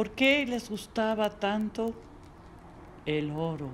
¿Por qué les gustaba tanto el oro?